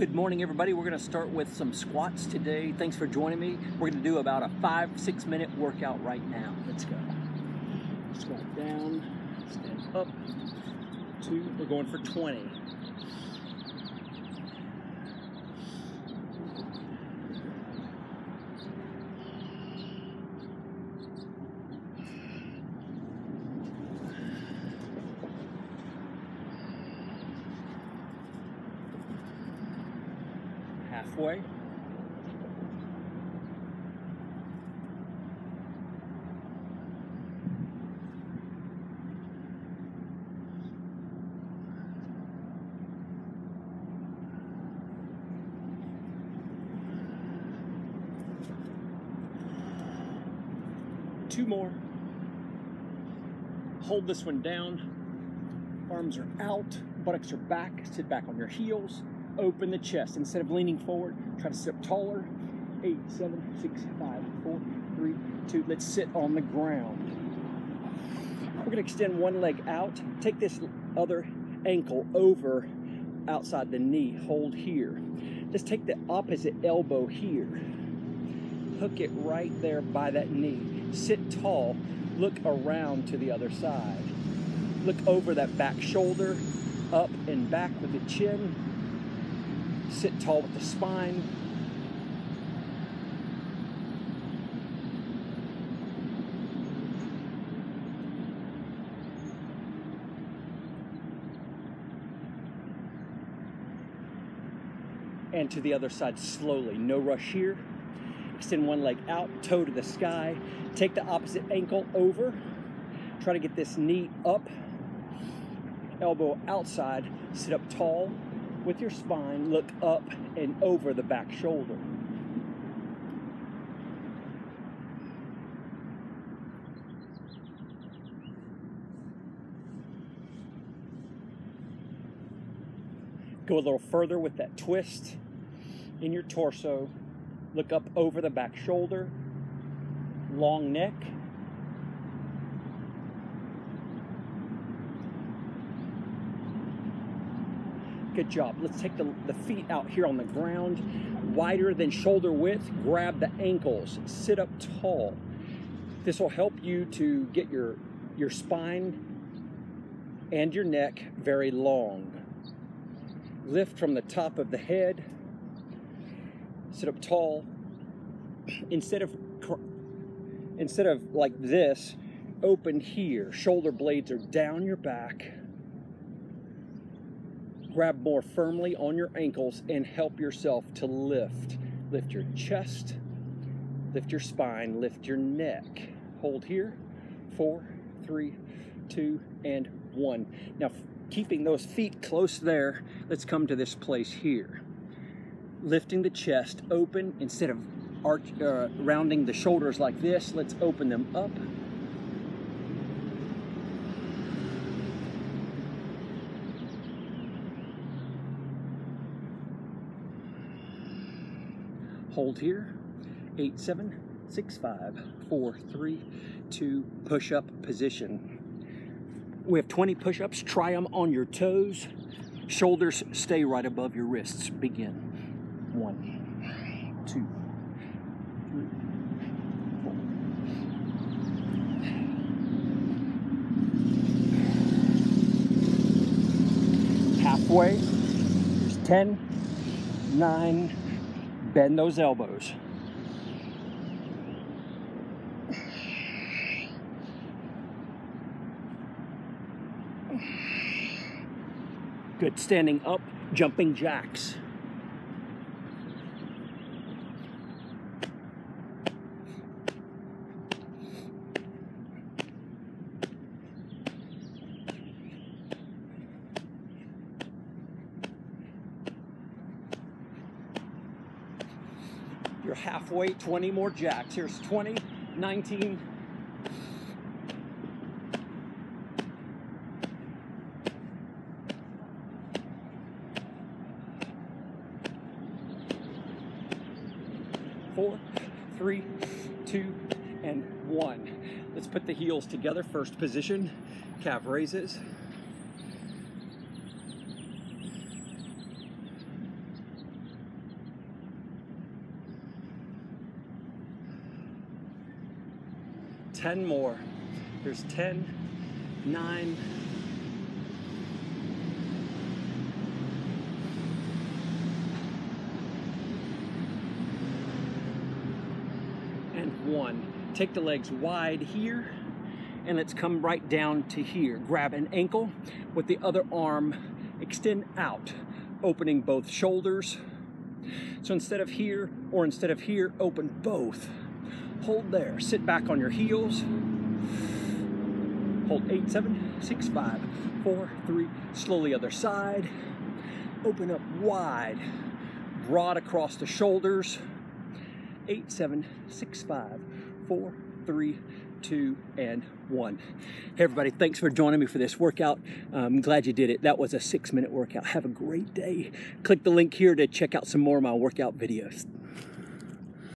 Good morning, everybody. We're going to start with some squats today. Thanks for joining me. We're going to do about a five, six minute workout right now. Let's go. Squat down, stand up, two. We're going for 20. Halfway. Two more. Hold this one down. Arms are out, buttocks are back, sit back on your heels open the chest. Instead of leaning forward, try to sit up taller. Eight, seven, six, five, four, three, two. Let's sit on the ground. We're gonna extend one leg out. Take this other ankle over outside the knee. Hold here. Just take the opposite elbow here. Hook it right there by that knee. Sit tall. Look around to the other side. Look over that back shoulder, up and back with the chin sit tall with the spine. And to the other side slowly, no rush here. Extend one leg out, toe to the sky. Take the opposite ankle over. Try to get this knee up, elbow outside, sit up tall, with your spine, look up and over the back shoulder. Go a little further with that twist in your torso. Look up over the back shoulder, long neck, Good job. Let's take the, the feet out here on the ground, wider than shoulder width. Grab the ankles, sit up tall. This will help you to get your, your spine and your neck very long. Lift from the top of the head, sit up tall. Instead of instead of like this, open here. Shoulder blades are down your back grab more firmly on your ankles and help yourself to lift. Lift your chest, lift your spine, lift your neck. Hold here. Four, three, two, and one. Now, keeping those feet close there, let's come to this place here. Lifting the chest open instead of arch, uh, rounding the shoulders like this, let's open them up hold here. Eight, seven, six, five, four, three, two, push up position. We have 20 push ups. Try them on your toes. Shoulders stay right above your wrists. Begin. One, two, three, four. Halfway. There's 10, 9, Bend those elbows. Good. Standing up, jumping jacks. You're halfway, 20 more jacks. Here's 20, 19, four, three, two, and one. Let's put the heels together. First position, calf raises. 10 more. There's 10, 9, and one. Take the legs wide here and let's come right down to here. Grab an ankle with the other arm, extend out, opening both shoulders. So instead of here or instead of here, open both. Hold there, sit back on your heels. Hold eight, seven, six, five, four, three, slowly other side. Open up wide, broad across the shoulders. Eight, seven, six, five, four, three, two, and one. Hey everybody, thanks for joining me for this workout. I'm glad you did it. That was a six minute workout. Have a great day. Click the link here to check out some more of my workout videos.